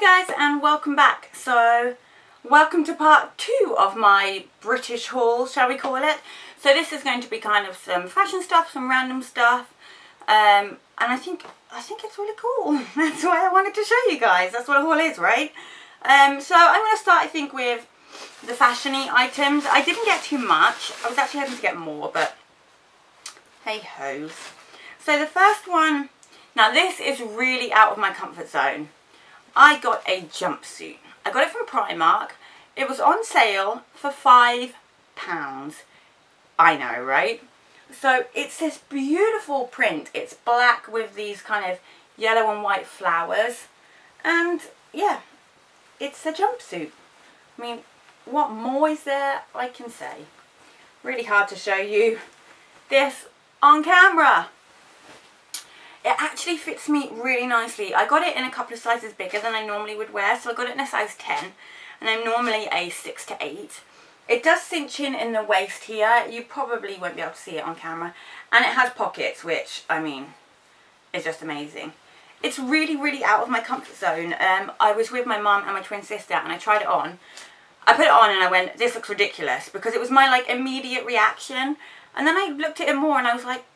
Hi guys and welcome back. So welcome to part two of my British haul, shall we call it. So this is going to be kind of some fashion stuff, some random stuff. Um, and I think I think it's really cool. That's why I wanted to show you guys. That's what a haul is, right? Um, so I'm going to start I think with the fashiony items. I didn't get too much. I was actually hoping to get more, but hey ho. So the first one, now this is really out of my comfort zone. I got a jumpsuit. I got it from Primark. It was on sale for five pounds. I know, right? So it's this beautiful print. It's black with these kind of yellow and white flowers. And yeah, it's a jumpsuit. I mean, what more is there I can say? Really hard to show you this on camera. It actually fits me really nicely. I got it in a couple of sizes bigger than I normally would wear. So I got it in a size 10 and I'm normally a 6 to 8. It does cinch in in the waist here. You probably won't be able to see it on camera. And it has pockets, which, I mean, is just amazing. It's really, really out of my comfort zone. Um, I was with my mum and my twin sister and I tried it on. I put it on and I went, this looks ridiculous because it was my like immediate reaction. And then I looked at it more and I was like,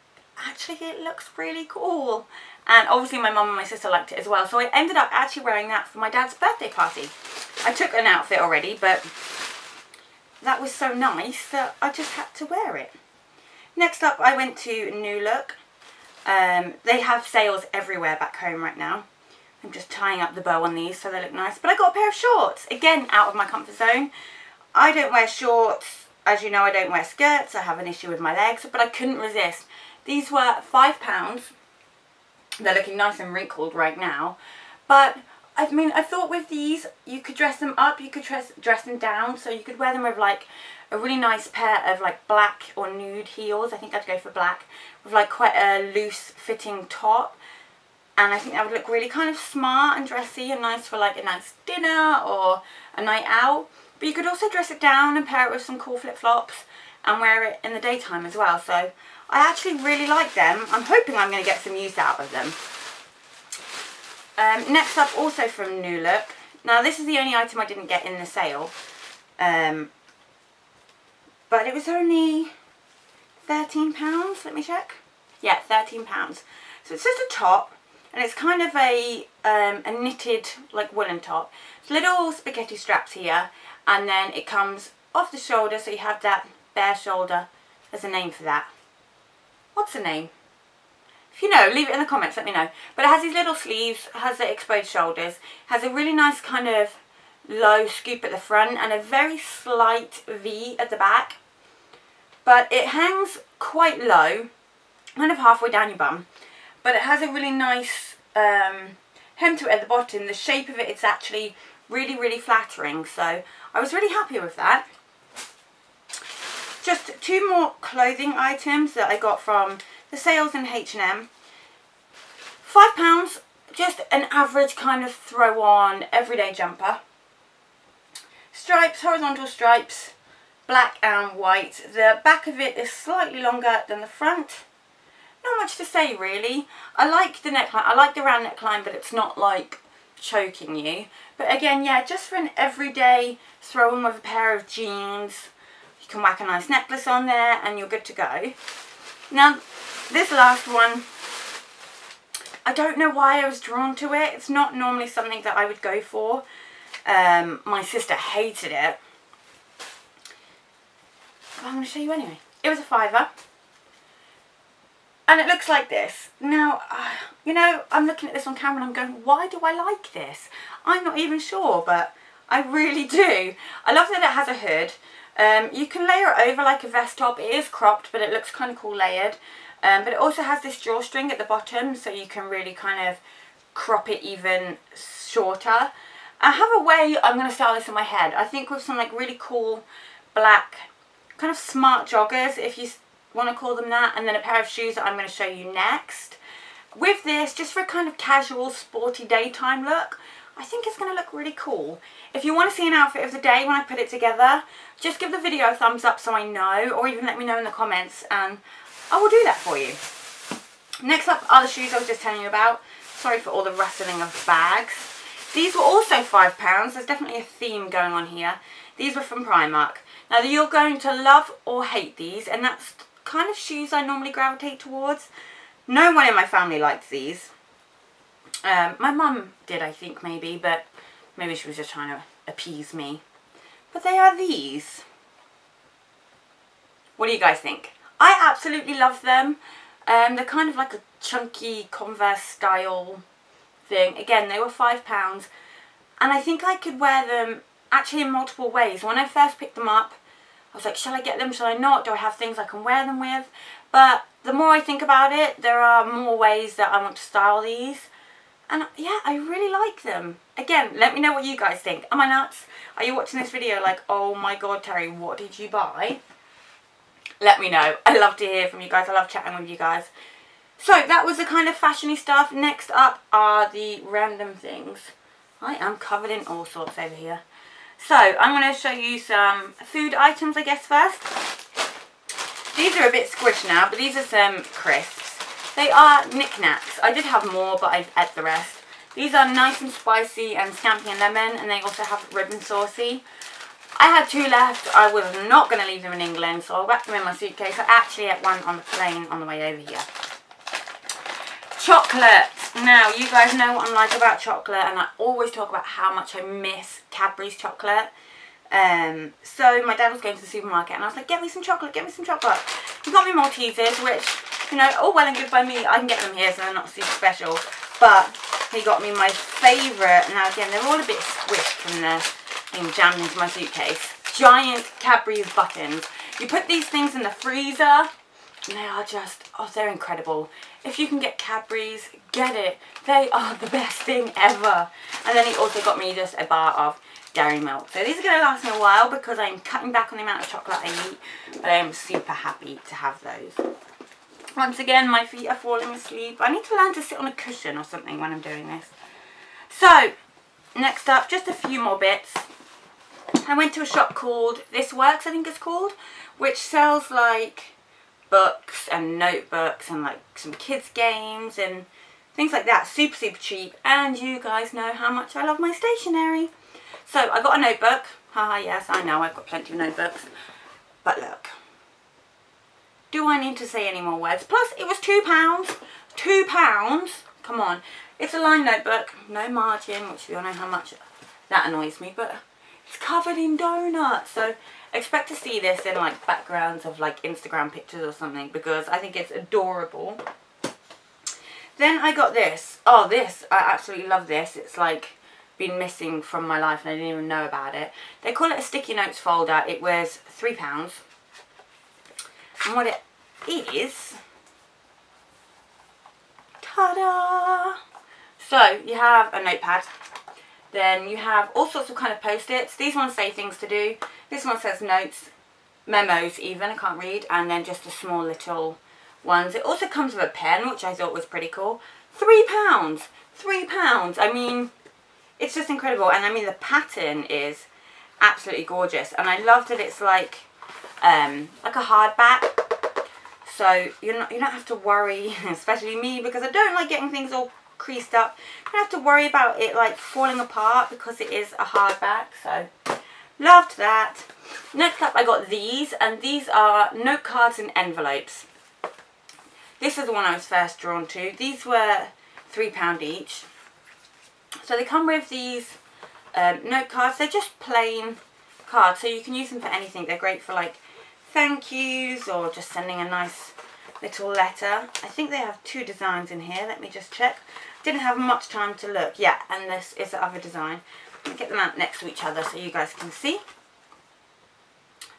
actually it looks really cool. And obviously my mum and my sister liked it as well. So I ended up actually wearing that for my dad's birthday party. I took an outfit already, but that was so nice that I just had to wear it. Next up, I went to New Look. Um, they have sales everywhere back home right now. I'm just tying up the bow on these so they look nice. But I got a pair of shorts. Again, out of my comfort zone. I don't wear shorts. As you know, I don't wear skirts. I have an issue with my legs. But I couldn't resist. These were £5. They're looking nice and wrinkled right now. But, I mean, I thought with these, you could dress them up, you could dress, dress them down. So you could wear them with, like, a really nice pair of, like, black or nude heels. I think I'd go for black. With, like, quite a loose-fitting top. And I think that would look really kind of smart and dressy and nice for, like, a nice dinner or a night out. But you could also dress it down and pair it with some cool flip-flops and wear it in the daytime as well. So I actually really like them. I'm hoping I'm going to get some use out of them. Um, next up, also from New Look. Now, this is the only item I didn't get in the sale. Um, but it was only £13. Let me check. Yeah, £13. So it's just a top. And it's kind of a, um, a knitted, like, woolen top. It's little spaghetti straps here. And then it comes off the shoulder, so you have that bare shoulder. There's a name for that. What's the name? If you know, leave it in the comments, let me know. But it has these little sleeves, has the exposed shoulders, has a really nice kind of low scoop at the front and a very slight V at the back. But it hangs quite low, kind of halfway down your bum. But it has a really nice um, hem to it at the bottom. The shape of it is actually really, really flattering. So I was really happy with that. Just two more clothing items that I got from the sales in H&M. Five pounds, just an average kind of throw on everyday jumper. Stripes, horizontal stripes, black and white. The back of it is slightly longer than the front. Not much to say really. I like the neckline, I like the round neckline but it's not like choking you. But again, yeah, just for an everyday throw on with a pair of jeans, can whack a nice necklace on there and you're good to go. Now, this last one, I don't know why I was drawn to it. It's not normally something that I would go for. Um, my sister hated it. But I'm going to show you anyway. It was a fiver. And it looks like this. Now, uh, you know, I'm looking at this on camera and I'm going, why do I like this? I'm not even sure, but I really do. I love that it has a hood. Um, you can layer it over like a vest top. It is cropped, but it looks kind of cool layered. Um, but it also has this drawstring at the bottom, so you can really kind of crop it even shorter. I have a way I'm going to style this in my head. I think with some like really cool black, kind of smart joggers, if you want to call them that, and then a pair of shoes that I'm going to show you next. With this, just for a kind of casual, sporty daytime look, I think it's going to look really cool. If you want to see an outfit of the day when I put it together, just give the video a thumbs up so I know, or even let me know in the comments, and I will do that for you. Next up are the shoes I was just telling you about. Sorry for all the rustling of bags. These were also £5. There's definitely a theme going on here. These were from Primark. Now you're going to love or hate these and that's kind of shoes I normally gravitate towards. No one in my family likes these. Um, my mum did I think maybe but maybe she was just trying to appease me. But they are these. What do you guys think? I absolutely love them. Um, they're kind of like a chunky Converse style thing. Again, they were £5 and I think I could wear them actually in multiple ways. When I first picked them up, I was like, shall I get them, shall I not? Do I have things I can wear them with? But the more I think about it, there are more ways that I want to style these. And yeah, I really like them. Again, let me know what you guys think. Am I nuts? Are you watching this video like, oh my god, Terri, what did you buy? Let me know. I love to hear from you guys. I love chatting with you guys. So that was the kind of fashiony stuff. Next up are the random things. I am covered in all sorts over here. So I'm going to show you some food items I guess first. These are a bit squished now, but these are some crisps. They are Nik Naks. I did have more, but I've ate the rest. These are nice and spicy and scampi and lemon, and they also have Rib 'n' Saucy. I had two left. I was not going to leave them in England, so I wrapped them in my suitcase. I actually ate one on the plane on the way over here. Chocolate. Now, you guys know what I'm like about chocolate, and I always talk about how much I miss Cadbury's chocolate. Um, so my dad was going to the supermarket, and I was like, get me some chocolate, get me some chocolate. He got me Maltesers, which, you know, all well and good by me. I can get them here, so they're not super special. But he got me my favourite. Now, again, they're all a bit squished from the being jammed into my suitcase. Giant Cadbury's buttons. You put these things in the freezer, and they are just, oh, they're incredible. If you can get Cadbury's, get it. They are the best thing ever. And then he also got me just a bar of dairy milk. So these are going to last me a while because I'm cutting back on the amount of chocolate I eat. But I am super happy to have those. Once again, my feet are falling asleep. I need to learn to sit on a cushion or something when I'm doing this. So, next up, just a few more bits. I went to a shop called The Works, I think it's called, which sells like books and notebooks and like some kids games and things like that super super cheap and you guys know how much I love my stationery so I got a notebook haha yes I know I've got plenty of notebooks but look I need to say any more words plus it was two pounds two pounds come on it's a line notebook no margin which we all know how much that annoys me but it's covered in donuts so expect to see this in like backgrounds of like Instagram pictures or something because I think it's adorable. Then I got this. Oh, this. I absolutely love this. It's like been missing from my life and I didn't even know about it. They call it a sticky notes folder. It weighs three pounds. And what it is... Ta-da! So, you have a notepad then you have all sorts of kind of post-its. These ones say things to do. This one says notes, memos even, I can't read. And then just a small little ones. It also comes with a pen, which I thought was pretty cool. Three pounds. Three pounds. I mean, it's just incredible. And I mean, the pattern is absolutely gorgeous. And I love that it's like, um, like a hardback. So you're not, you don't have to worry, especially me, because I don't like getting things all creased up. You don't have to worry about it like falling apart because it is a hardback. So loved that. Next up I got these and these are note cards and envelopes. This is the one I was first drawn to. These were £3 each. So they come with these um, note cards. They're just plain cards so you can use them for anything. They're great for like thank yous or just sending a nice little letter. I think they have two designs in here. Let me just check. Didn't have much time to look. Yeah, and this is the other design. Let me get them out next to each other so you guys can see.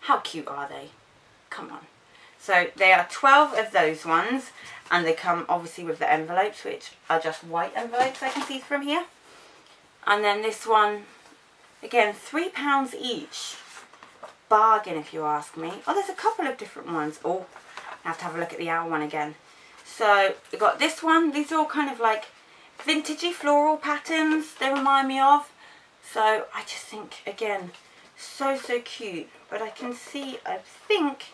How cute are they? Come on. So there are 12 of those ones and they come obviously with the envelopes which are just white envelopes I can see from here. And then this one, again, £3 each. Bargain if you ask me. Oh, there's a couple of different ones. Oh, I have to have a look at the owl one again. So, we've got this one. These are all kind of like vintagey floral patterns they remind me of. So I just think, again, so, so cute. But I can see, I think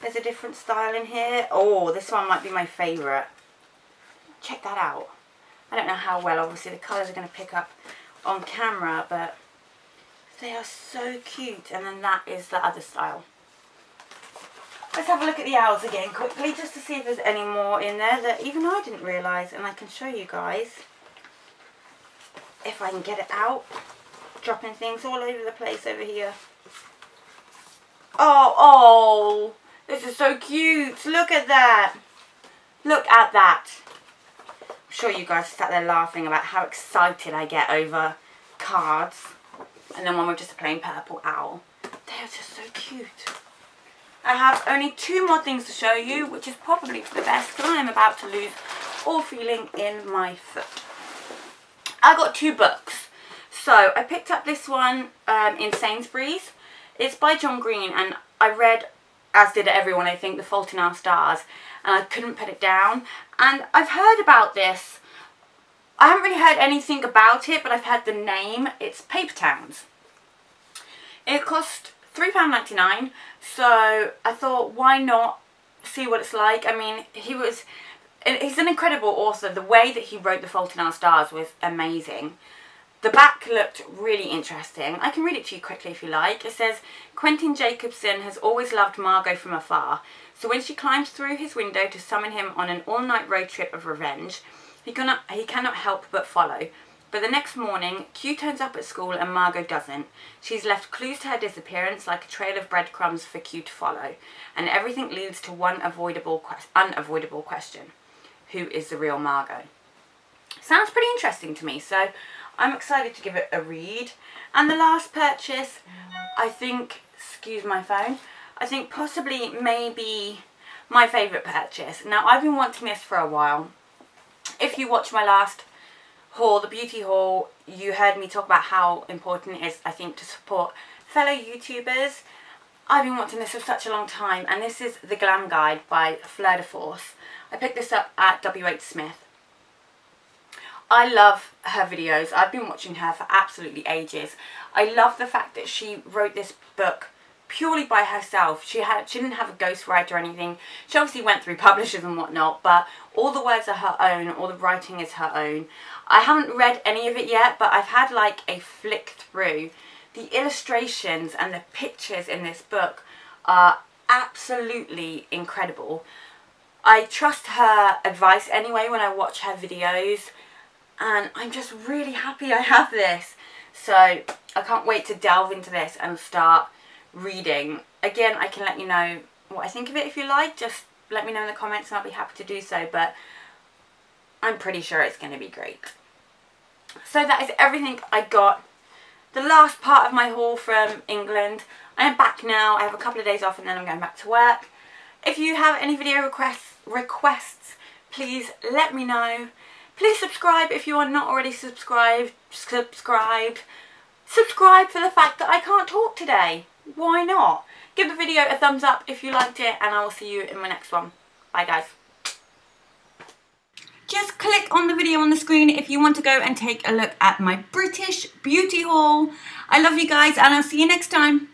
there's a different style in here. Oh, this one might be my favourite. Check that out. I don't know how well, obviously, the colours are going to pick up on camera, but they are so cute. And then that is the other style. Let's have a look at the owls again quickly, just to see if there's any more in there that even I didn't realise. And I can show you guys, if I can get it out, dropping things all over the place over here. Oh, oh, this is so cute. Look at that. Look at that. I'm sure you guys sat there laughing about how excited I get over cards. And then one with just a plain purple owl. They are just so cute. I have only two more things to show you, which is probably for the best because I am about to lose all feeling in my foot. I got two books. So I picked up this one um, in Sainsbury's. It's by John Green and I read, as did everyone I think, The Fault in Our Stars and I couldn't put it down. And I've heard about this. I haven't really heard anything about it but I've heard the name. It's Paper Towns. It cost £3.99 so I thought why not see what it's like. I mean he was, he's an incredible author. The way that he wrote The Fault in Our Stars was amazing. The back looked really interesting. I can read it to you quickly if you like. It says, Quentin Jacobson has always loved Margot from afar, so when she climbs through his window to summon him on an all-night road trip of revenge, he cannot, he cannot help but follow. But the next morning, Q turns up at school and Margot doesn't. She's left clues to her disappearance like a trail of breadcrumbs for Q to follow. And everything leads to one avoidable, unavoidable question. Who is the real Margot? Sounds pretty interesting to me, so I'm excited to give it a read. And the last purchase, I think, excuse my phone, I think possibly maybe my favourite purchase. Now, I've been wanting this for a while. If you watch my last haul, the beauty haul, you heard me talk about how important it is, I think, to support fellow YouTubers. I've been wanting this for such a long time, and this is The Glam Guide by Fleur de Force. I picked this up at WH Smith. I love her videos. I've been watching her for absolutely ages. I love the fact that she wrote this book purely by herself. She had she didn't have a ghostwriter or anything. She obviously went through publishers and whatnot, but all the words are her own, all the writing is her own. I haven't read any of it yet, but I've had like a flick through. The illustrations and the pictures in this book are absolutely incredible. I trust her advice anyway when I watch her videos and I'm just really happy I have this. So I can't wait to delve into this and start reading. Again, I can let you know what I think of it if you like. Just let me know in the comments and I'll be happy to do so. But I'm pretty sure it's going to be great. So that is everything I got. The last part of my haul from England. I am back now. I have a couple of days off and then I'm going back to work. If you have any video requests, requests please let me know. Please subscribe if you are not already subscribed. Subscribed. Subscribe for the fact that I can't talk today. Why not? Give the video a thumbs up if you liked it and I will see you in my next one. Bye guys. Just click on the video on the screen if you want to go and take a look at my British beauty haul. I love you guys and I'll see you next time.